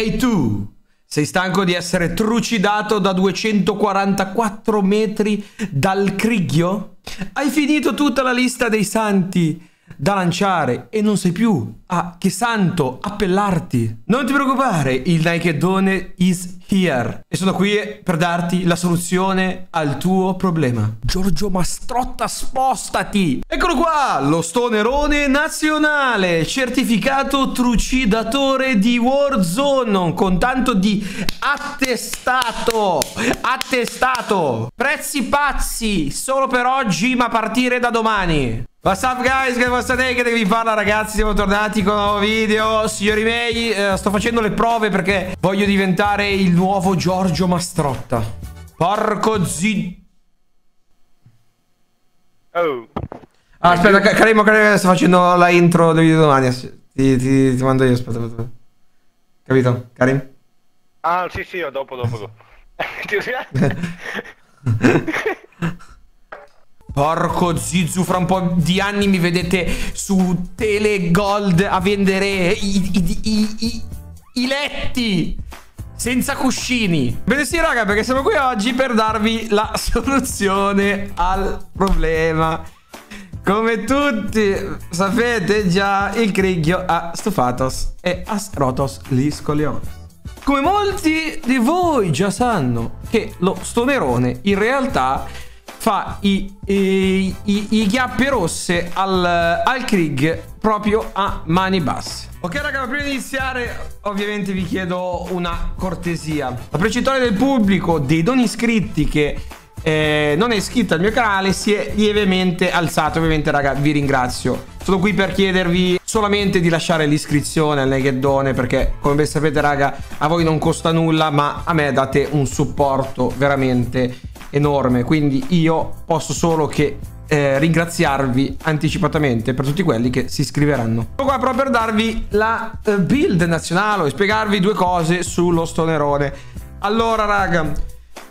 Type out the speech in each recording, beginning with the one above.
Ehi tu, sei stanco di essere trucidato da 244 metri dal Crighio? Hai finito tutta la lista dei santi da lanciare e non sai più a che santo appellarti. Non ti preoccupare, il Nikeddone is here e sono qui per darti la soluzione al tuo problema. Giorgio Mastrotta, spostati! Eccolo qua, lo stonerone nazionale, certificato trucidatore di Warzone con tanto di attestato. Attestato. Prezzi pazzi, solo per oggi ma a partire da domani. What's up guys, che vostra che vi parla ragazzi, siamo tornati con un nuovo video. Signori miei, eh, sto facendo le prove perché voglio diventare il nuovo Giorgio Mastrotta. Porco zi... Oh. Ah, Aspetta, Caremo, Caremo, sto facendo la intro del video domani. Ti, ti, ti mando io, aspetta, aspetta Capito, Karim? Ah, sì, sì, dopo, dopo, dopo Porco Zizu, fra un po' di anni mi vedete su Telegold a vendere i, i, i, i letti senza cuscini. Bene sì raga, perché siamo qui oggi per darvi la soluzione al problema. Come tutti sapete già, il Crighio ha stufatos e ha rotos gli. Come molti di voi già sanno che lo stonerone in realtà fa i, i, i, i chiappe rosse al, al Krieg proprio a mani basse. Ok raga, prima di iniziare ovviamente vi chiedo una cortesia. La percentuale del pubblico, dei non iscritti che eh, non è iscritto al mio canale si è lievemente alzato. Ovviamente raga vi ringrazio. Sono qui per chiedervi solamente di lasciare l'iscrizione al Negeddone perché come ben sapete raga a voi non costa nulla ma a me date un supporto veramente enorme, quindi io posso solo che eh, ringraziarvi anticipatamente per tutti quelli che si iscriveranno. Sono qua proprio per darvi la uh, build nazionale e spiegarvi due cose sullo stonerone. Allora, raga,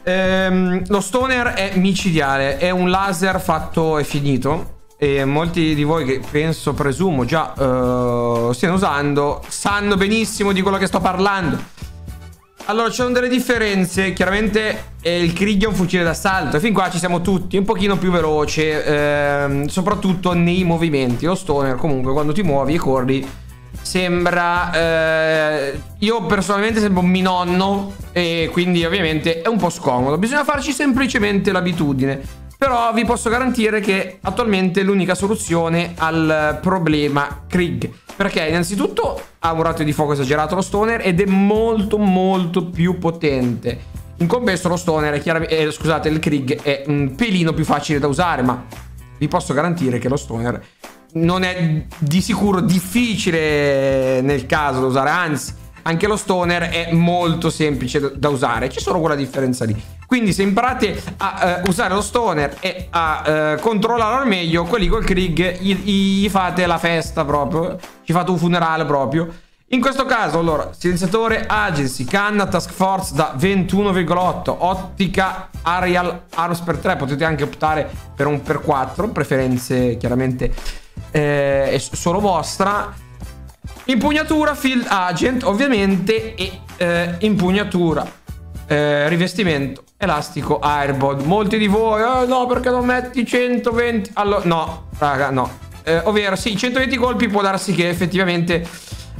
ehm, lo stoner è micidiale, è un laser fatto e finito. E molti di voi che penso, presumo, già uh, stiano usando, sanno benissimo di quello che sto parlando. Allora, ci sono delle differenze. Chiaramente eh, il Krieg è un fucile d'assalto. E fin qua ci siamo tutti un pochino più veloce. Ehm, soprattutto nei movimenti. Lo stoner, comunque, quando ti muovi e corri, sembra. Eh, io personalmente sembro un minonno. E quindi, ovviamente, è un po' scomodo. Bisogna farci semplicemente l'abitudine. Però vi posso garantire che attualmente è l'unica soluzione al problema Krieg. Perché innanzitutto ha un ratio di fuoco esagerato lo stoner ed è molto molto più potente. In compenso lo stoner è chiaramente, eh, scusate, il Krieg è un pelino più facile da usare, ma vi posso garantire che lo stoner non è di sicuro difficile nel caso da usare, anzi anche lo stoner è molto semplice da usare, c'è solo quella differenza lì. Quindi se imparate a uh, usare lo stoner e a uh, controllarlo al meglio, quelli col Krieg gli, gli fate la festa proprio, ci fate un funerale proprio. In questo caso, allora, silenziatore Agency, canna Task Force da 21,8, ottica Arial Arms per 3, potete anche optare per un per 4, preferenze chiaramente eh, è solo vostra. Impugnatura Field Agent, ovviamente, e eh, impugnatura eh, rivestimento elastico airbod. Molti di voi, eh, no, perché non metti 120? Allora, no, raga, no. Eh, ovvero, sì, 120 colpi può darsi che effettivamente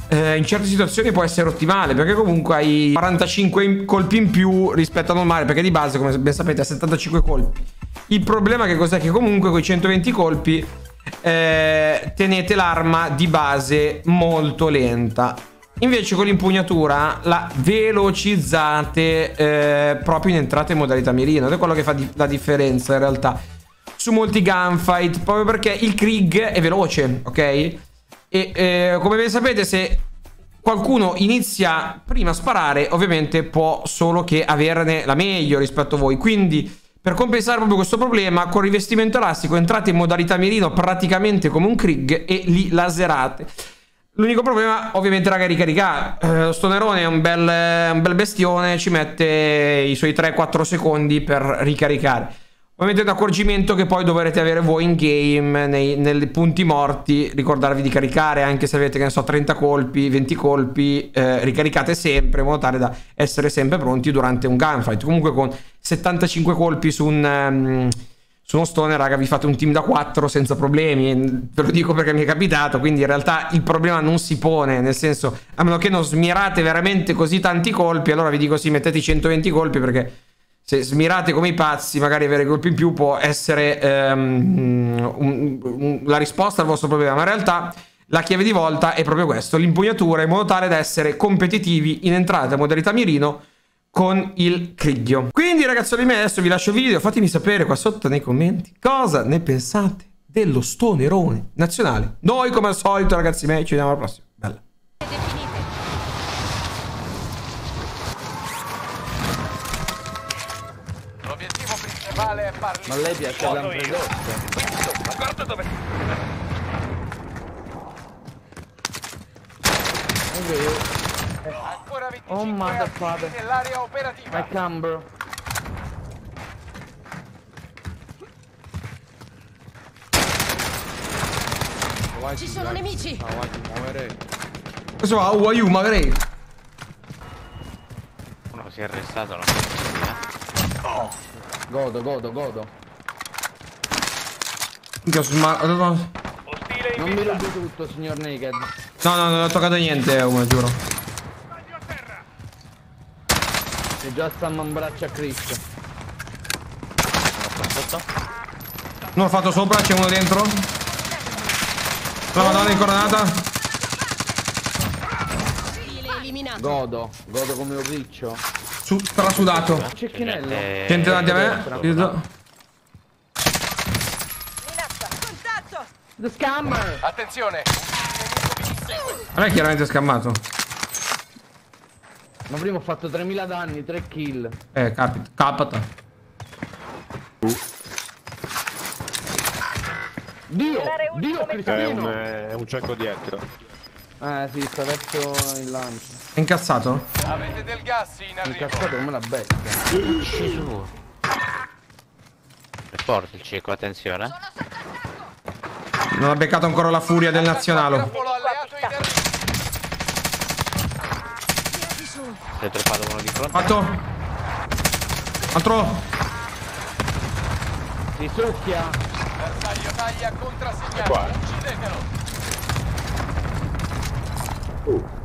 eh, in certe situazioni può essere ottimale, perché comunque hai 45 colpi in più rispetto a normale, perché di base, come ben sapete, ha 75 colpi. Il problema che cos'è? Che comunque con i 120 colpi eh, tenete l'arma di base molto lenta Invece con l'impugnatura la velocizzate eh, proprio in entrata in modalità mirino. Ed è quello che fa di la differenza in realtà. Su molti gunfight, proprio perché il Krieg è veloce, ok? E eh, come ben sapete se qualcuno inizia prima a sparare, ovviamente può solo che averne la meglio rispetto a voi. Quindi per compensare proprio questo problema, con rivestimento elastico entrate in modalità mirino praticamente come un Krieg e li laserate. L'unico problema, ovviamente, raga, è ricaricare. Eh, lo stonerone è un bel, un bel bestione, ci mette i suoi 3-4 secondi per ricaricare. Ovviamente è un accorgimento che poi dovrete avere voi in game, nei, nei punti morti, ricordarvi di caricare anche se avete, che ne so, 30 colpi, 20 colpi, eh, ricaricate sempre in modo tale da essere sempre pronti durante un gunfight. Comunque con 75 colpi su un... Um, su uno stone, raga, vi fate un team da 4 senza problemi. Ve lo dico perché mi è capitato. Quindi in realtà il problema non si pone. Nel senso, a meno che non smirate veramente così tanti colpi, allora vi dico sì, mettete i 120 colpi perché se smirate come i pazzi, magari avere colpi in più può essere um, un, un, la risposta al vostro problema. Ma in realtà la chiave di volta è proprio questo, l'impugnatura in modo tale da essere competitivi in entrata modalità mirino con il criglio. Quindi ragazzoli miei adesso vi lascio il video, fatemi sapere qua sotto nei commenti cosa ne pensate dello stonerone nazionale. Noi come al solito ragazzi miei ci vediamo alla prossima. Bella. L'obiettivo principale è farli. Ma lei piace? Ma guarda dove. Ancora 25 Oh, motherfucker. attivi nell'area operativa. I come bro. Ci sono nemici! Questo va, are you, magari? Uno si è arrestato, no? Godo, godo, godo. Minchia, su ma... No, no, Ostile in Non mi rubi tutto, signor Naked. no, non ho toccato niente, Uma, giuro. Bagno a terra. E già stiamo in braccio a Cristo. Non ho fatto sopra, c'è uno dentro. La madonna incoronata. Godo, godo come un riccio. Su, strasudato. Cecchinello. Gente davanti a me. The scammer! Attenzione. Me è chiaramente scammato. Ma prima ho fatto 3000 danni, 3 kill. Eh, capita. Capita. Dio! Dio È un, Cristino! è un cieco dietro. Eh sì, sta verso il lancio. È incazzato? Avete del gas in arrivo. Incazzato come la bestia. È forte il cieco, attenzione. Non ha beccato ancora la furia del nazionale. Grappolo alleato in arrivo. Si è troppato uno di fronte. Fatto. Altro. Si succhia! Bersaglio taglia contrassegnato. Qua. Uccidetelo.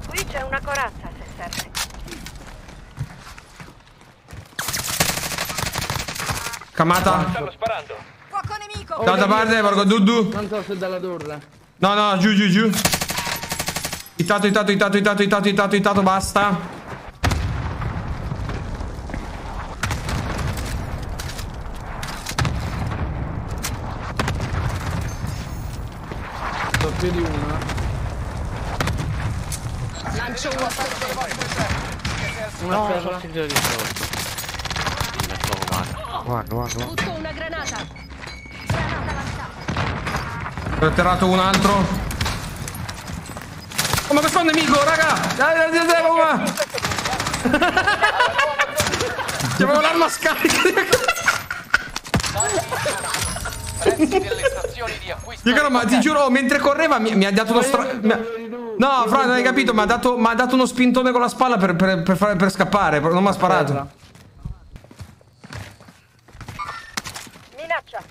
Qui c'è una corazza se serve. Camata. Stanno sparando. Fuoco nemico! Dall'altra parte, Borgo Dudu. Non so se dalla torre. No, no, giù, giù, giù. Itato, itato, itato, itato, itato, itato, itato, basta. So più di una. Lancio un Una No, terra. sono sentito di sotto. Guarda, guarda. Butto una granata! Ne ho atterrato un altro. Oh, ma questo è un nemico, raga! Dai, dai, dai, dai, ma- C'avevo l'arma scarica. Io caro, ma ti giuro, mentre correva mi, mi ha dato uno stra... mi ha- No, Fra, non hai capito, mi ha dato, mi ha dato uno spintone con la spalla per, per, per, fare- per scappare, non mi ha sparato. Minaccia.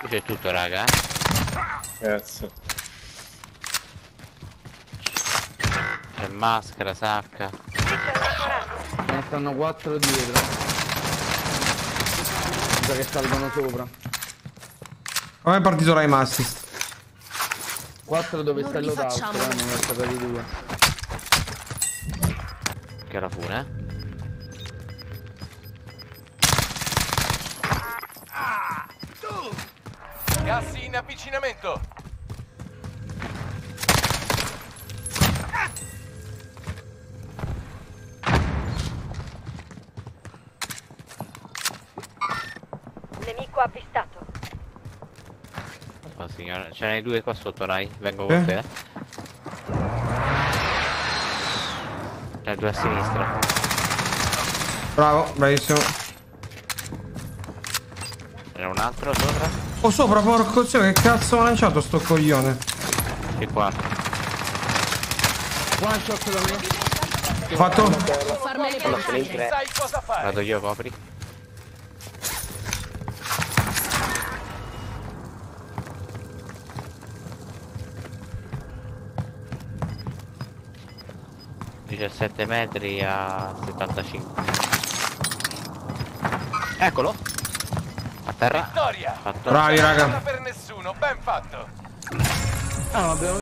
Qui c'è tutto, raga. eh. Cazzo. C'è maschera, sacca. Qui c'è una corazza. Ne stanno 4 dietro. Mi sa che salgono sopra. Come è partito Rime Assist? 4 dove Non sta il loadout, eh, ne ho saltati due. Che era fune, eh? Gas in avvicinamento. Avvistato. Oh, signore. Ce n'hai due qua sotto, Rai. Vengo con Eh? te. N'hai due a sinistra. Bravo, bravissimo. C'era un altro sopra? Oh, sopra, porco zio, che cazzo ha lanciato sto coglione? Che qua? One shot da me. Fatto? Pensare. Sai cosa fare. Vado io, copri. Diciassette metri a 75. Eccolo. A terra. Vittoria. Bravi, Non raga. per nessuno, ben fatto. Ah, abbiamo